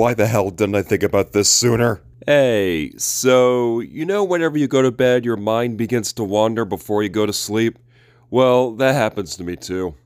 Why the hell didn't I think about this sooner? Hey, so you know whenever you go to bed, your mind begins to wander before you go to sleep? Well, that happens to me too.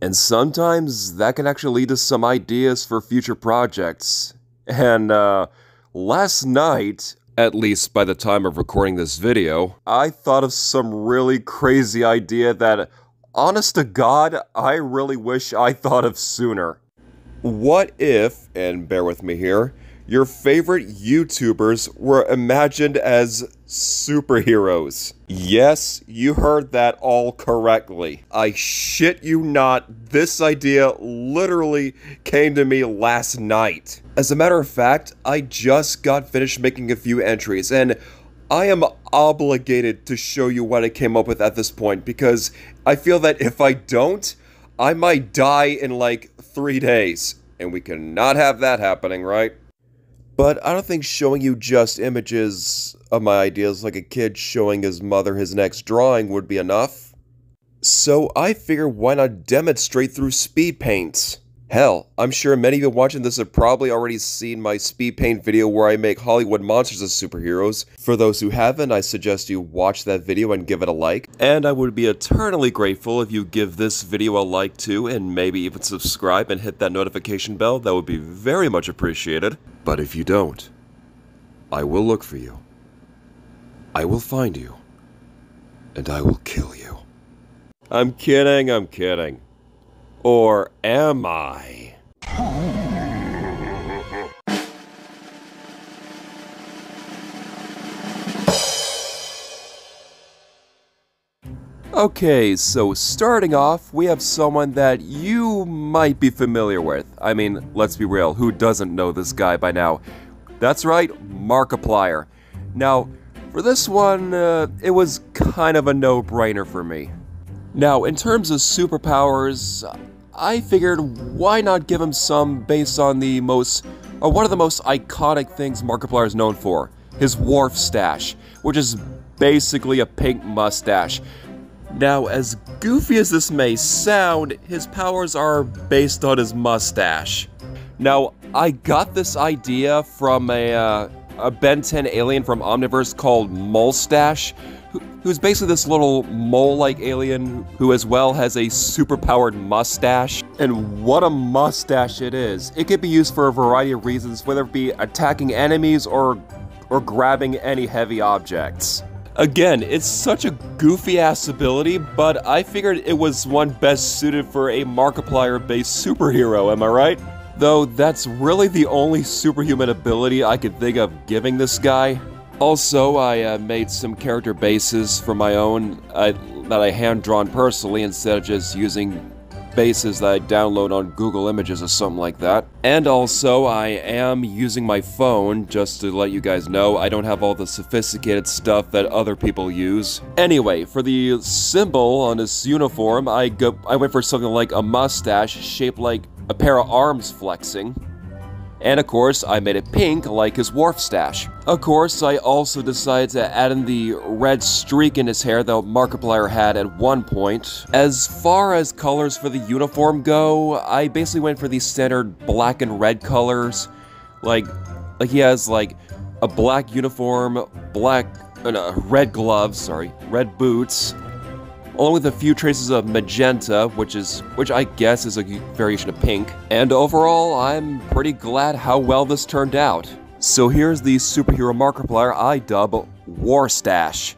And sometimes that can actually lead to some ideas for future projects. And, uh, last night, at least by the time of recording this video, I thought of some really crazy idea that, honest to God, I really wish I thought of sooner. What if, and bear with me here, your favorite YouTubers were imagined as superheroes. Yes, you heard that all correctly. I shit you not, this idea literally came to me last night. As a matter of fact, I just got finished making a few entries, and I am obligated to show you what I came up with at this point because I feel that if I don't, I might die in like three days. And we cannot have that happening, right? But I don't think showing you just images of my ideas like a kid showing his mother his next drawing would be enough. So I figure why not demonstrate through speed paints? Hell, I'm sure many of you watching this have probably already seen my speed paint video where I make Hollywood monsters as superheroes. For those who haven't, I suggest you watch that video and give it a like. And I would be eternally grateful if you give this video a like too, and maybe even subscribe and hit that notification bell. That would be very much appreciated. But if you don't, I will look for you. I will find you. And I will kill you. I'm kidding, I'm kidding. Or am I? Okay, so starting off, we have someone that you might be familiar with. I mean, let's be real, who doesn't know this guy by now? That's right, Markiplier. Now, for this one, uh, it was kind of a no-brainer for me. Now, in terms of superpowers, I figured why not give him some based on the most, or one of the most iconic things Markiplier is known for, his Warfstache, which is basically a pink mustache. Now, as goofy as this may sound, his powers are based on his mustache. Now, I got this idea from a, uh, a Ben 10 alien from Omniverse called Molestache, who's basically this little mole-like alien who as well has a super-powered mustache. And what a mustache it is. It could be used for a variety of reasons, whether it be attacking enemies or, or grabbing any heavy objects. Again, it's such a goofy-ass ability, but I figured it was one best suited for a Markiplier-based superhero, am I right? Though that's really the only superhuman ability I could think of giving this guy. Also, I uh, made some character bases for my own that I hand-drawn personally instead of just using bases that I download on Google Images or something like that. And also, I am using my phone, just to let you guys know, I don't have all the sophisticated stuff that other people use. Anyway, for the symbol on this uniform, I, go I went for something like a mustache shaped like a pair of arms flexing. And of course, I made it pink like his Warfstache. Of course, I also decided to add in the red streak in his hair that Markiplier had at one point. As far as colors for the uniform go, I basically went for the standard black and red colors. Like, like he has like a black uniform, black, uh, red gloves, sorry, red boots, along with a few traces of magenta, which is which I guess is a variation of pink. And overall, I'm pretty glad how well this turned out. So here's the superhero Markiplier I dub War Stash.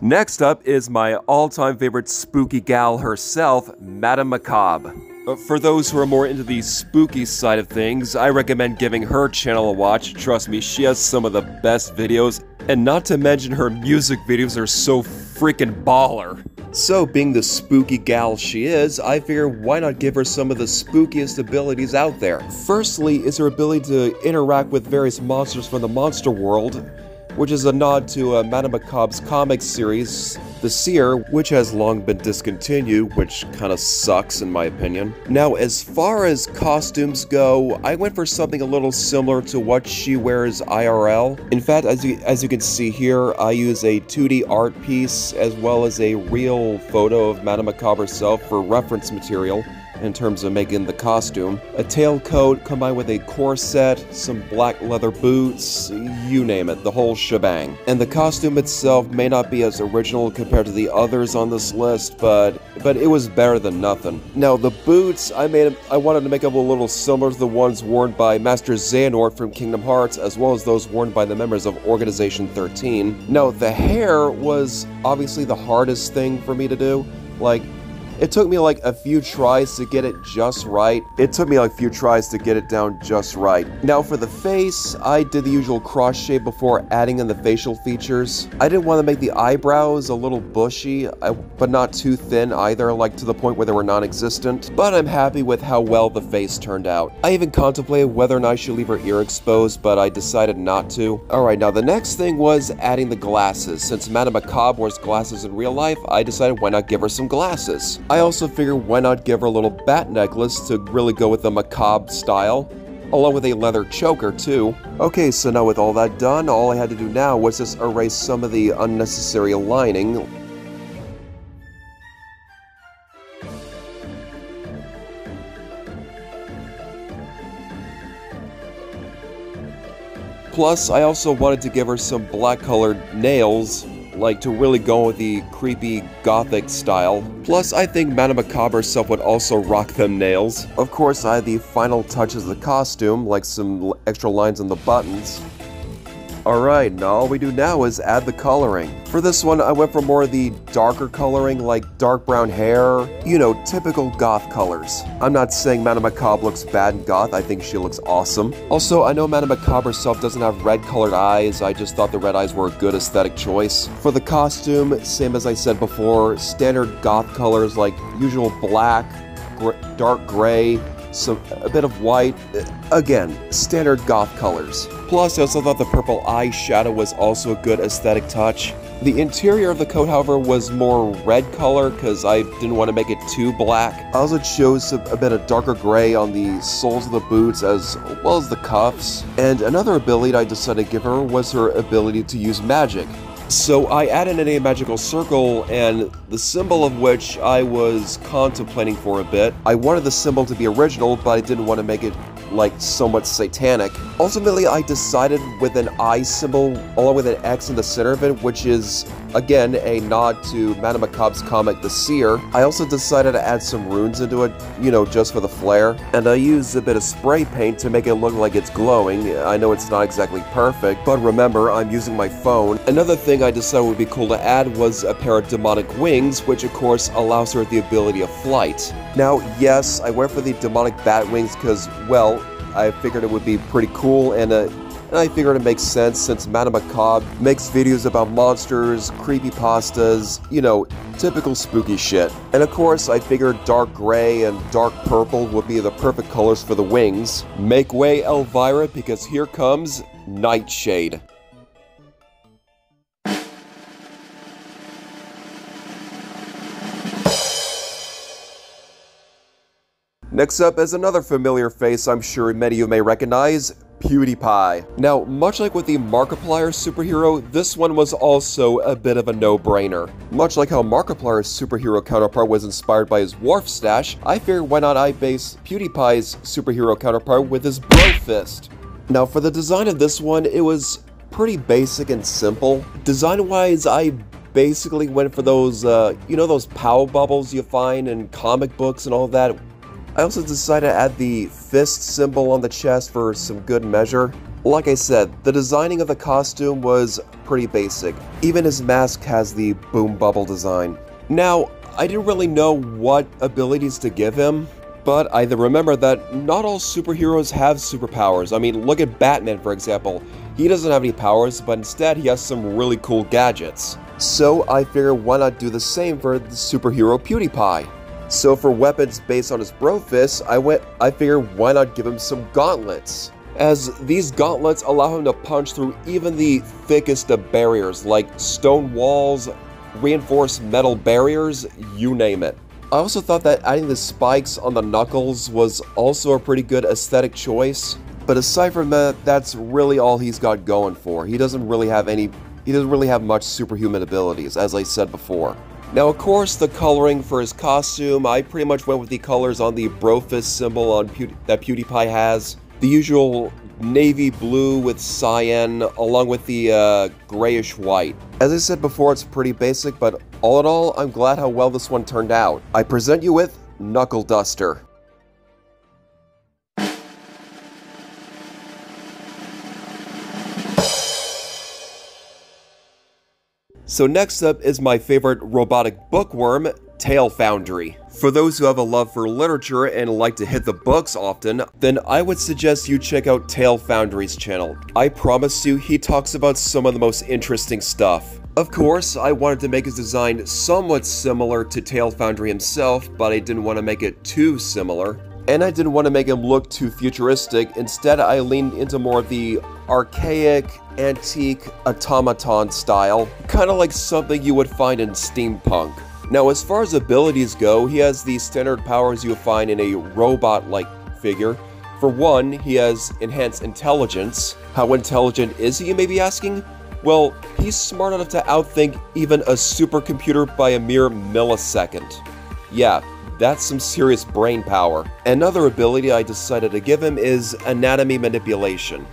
Next up is my all-time favorite spooky gal herself, Madame Macabre. Uh, for those who are more into the spooky side of things, I recommend giving her channel a watch. Trust me, she has some of the best videos, and not to mention her music videos are so freaking baller. So, being the spooky gal she is, I figure why not give her some of the spookiest abilities out there. Firstly is her ability to interact with various monsters from the monster world, which is a nod to uh, Madame Macabre's comic series, The Seer, which has long been discontinued, which kinda sucks in my opinion. Now, as far as costumes go, I went for something a little similar to what she wears IRL. In fact, as you, as you can see here, I use a 2D art piece as well as a real photo of Madame Macabre herself for reference material in terms of making the costume. A tailcoat combined with a corset, some black leather boots, you name it, the whole shebang. And the costume itself may not be as original compared to the others on this list, but but it was better than nothing. Now the boots, I made I wanted to make them a little similar to the ones worn by Master Xehanort from Kingdom Hearts, as well as those worn by the members of Organization 13. Now the hair was obviously the hardest thing for me to do. Like, it took me like a few tries to get it just right. It took me like a few tries to get it down just right. Now for the face, I did the usual cross shape before adding in the facial features. I didn't want to make the eyebrows a little bushy, but not too thin either, like to the point where they were non-existent. But I'm happy with how well the face turned out. I even contemplated whether or not I should leave her ear exposed, but I decided not to. Alright, now the next thing was adding the glasses. Since Madame Macabre wears glasses in real life, I decided why not give her some glasses. I also figured why not give her a little bat necklace to really go with the macabre style, along with a leather choker too. Okay, so now with all that done, all I had to do now was just erase some of the unnecessary lining, Plus, I also wanted to give her some black colored nails like to really go with the creepy gothic style. Plus, I think Madame Macabre herself would also rock them nails. Of course, I had the final touches of the costume, like some extra lines on the buttons. Alright, now all we do now is add the coloring. For this one, I went for more of the darker coloring, like dark brown hair, you know, typical goth colors. I'm not saying Madame Macabre looks bad in goth, I think she looks awesome. Also, I know Madame Macabre herself doesn't have red colored eyes, I just thought the red eyes were a good aesthetic choice. For the costume, same as I said before, standard goth colors like usual black, gr dark gray, some a bit of white. Uh, again, standard goth colors. Plus, I also thought the purple eyeshadow was also a good aesthetic touch. The interior of the coat, however, was more red color because I didn't want to make it too black. I also chose a, bit of darker gray on the soles of the boots as well as the cuffs. And another ability I decided to give her was her ability to use magic. So I added in a magical circle, and the symbol of which I was contemplating for a bit. I wanted the symbol to be original, but I didn't want to make it like somewhat satanic. Ultimately, I decided with an eye symbol along with an X in the center of it, which is again a nod to Madame Macabre's comic The Seer. I also decided to add some runes into it, you know, just for the flair. And I used a bit of spray paint to make it look like it's glowing. I know it's not exactly perfect, but remember, I'm using my phone. Another thing I decided would be cool to add was a pair of demonic wings, which of course allows her the ability of flight. Now, yes, I went for the demonic bat wings because, well, I figured it would be pretty cool and uh, and I figured it makes sense since Madame Macabre makes videos about monsters, creepy pastas, you know, typical spooky shit. And of course, I figured dark gray and dark purple would be the perfect colors for the wings. Make way, Elvira, because here comes Nightshade. Next up is another familiar face I'm sure many of you may recognize, PewDiePie. Now, much like with the Markiplier superhero, this one was also a bit of a no-brainer. Much like how Markiplier's superhero counterpart was inspired by his Warfstache, I figured why not I base PewDiePie's superhero counterpart with his Bro Fist. Now, for the design of this one, it was pretty basic and simple. Design-wise, I basically went for those, uh, you know those POW bubbles you find in comic books and all that, I also decided to add the fist symbol on the chest for some good measure. Like I said, the designing of the costume was pretty basic. Even his mask has the boom bubble design. Now, I didn't really know what abilities to give him, but I remember that not all superheroes have superpowers. I mean, look at Batman, for example. He doesn't have any powers, but instead he has some really cool gadgets. So I figured why not do the same for the superhero PewDiePie. So for weapons based on his bro fist, I went I figured why not give him some gauntlets. as these gauntlets allow him to punch through even the thickest of barriers like stone walls, reinforced metal barriers, you name it. I also thought that adding the spikes on the knuckles was also a pretty good aesthetic choice, but aside from that, that's really all he's got going for. He doesn't really have any, he doesn't really have much superhuman abilities, as I said before. Now, of course, the coloring for his costume, I pretty much went with the colors on the Brofist symbol on Pew that PewDiePie has. The usual navy blue with cyan, along with the uh, grayish white. As I said before, it's pretty basic, but all in all, I'm glad how well this one turned out. I present you with Knuckle Duster. So next up is my favorite robotic bookworm, Tale Foundry. For those who have a love for literature and like to hit the books often, then I would suggest you check out Tale Foundry's channel. I promise you, he talks about some of the most interesting stuff. Of course, I wanted to make his design somewhat similar to Tale Foundry himself, but I didn't want to make it too similar. And I didn't want to make him look too futuristic, instead I leaned into more of the archaic, antique, automaton style, kind of like something you would find in steampunk. Now as far as abilities go, he has the standard powers you find in a robot-like figure. For one, he has enhanced intelligence. How intelligent is he, you may be asking? Well, he's smart enough to outthink even a supercomputer by a mere millisecond. Yeah, that's some serious brain power. Another ability I decided to give him is anatomy manipulation.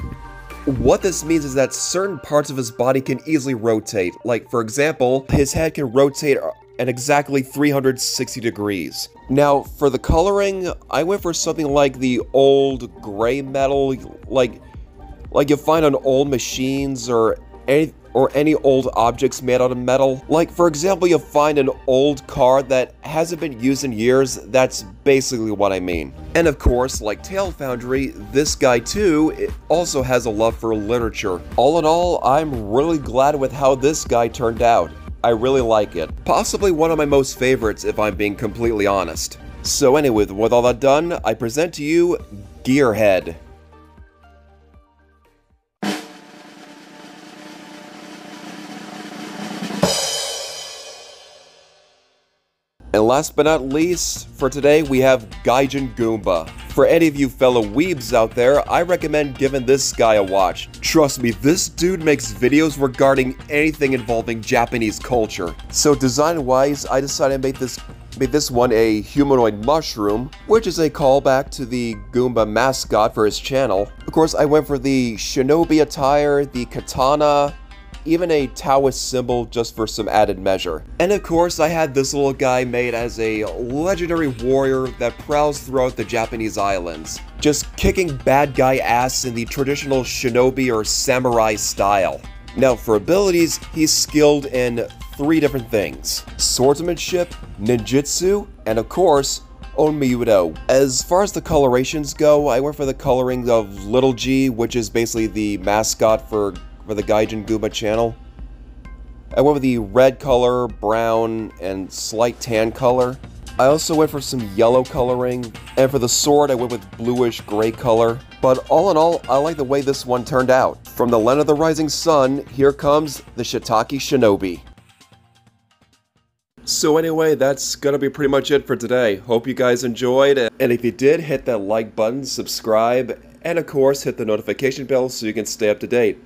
What this means is that certain parts of his body can easily rotate, like for example, his head can rotate at exactly 360 degrees. Now, for the coloring, I went for something like the old gray metal, like like you find on old machines or any, or any old objects made out of metal. Like, for example, you'll find an old car that hasn't been used in years, that's basically what I mean. And of course, like Tale Foundry, this guy too also has a love for literature. All in all, I'm really glad with how this guy turned out. I really like it. Possibly one of my most favorites if I'm being completely honest. So anyway, with all that done, I present to you Gearhead. Last but not least, for today we have Gaijin Goombah. For any of you fellow weebs out there, I recommend giving this guy a watch. Trust me, this dude makes videos regarding anything involving Japanese culture. So design-wise, I decided to make this made this one a humanoid mushroom, which is a callback to the Goomba mascot for his channel. Of course, I went for the shinobi attire, the katana, even a Taoist symbol just for some added measure. And of course, I had this little guy made as a legendary warrior that prowls throughout the Japanese islands, just kicking bad guy ass in the traditional shinobi or samurai style. Now, for abilities, he's skilled in three different things. Swordsmanship, ninjutsu, and of course, Onmyodo. As far as the colorations go, I went for the coloring of Little G, which is basically the mascot for for the Gaijin Goombah channel. I went with the red color, brown, and slight tan color. I also went for some yellow coloring, and for the sword I went with bluish gray color. But all in all, I like the way this one turned out. From the Land of the Rising Sun, here comes the Shiitake Shinobi. So anyway, that's gonna be pretty much it for today. Hope you guys enjoyed, and if you did, hit that like button, subscribe, and of course hit the notification bell so you can stay up to date.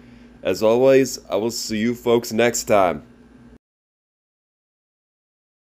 As always, I will see you folks next time.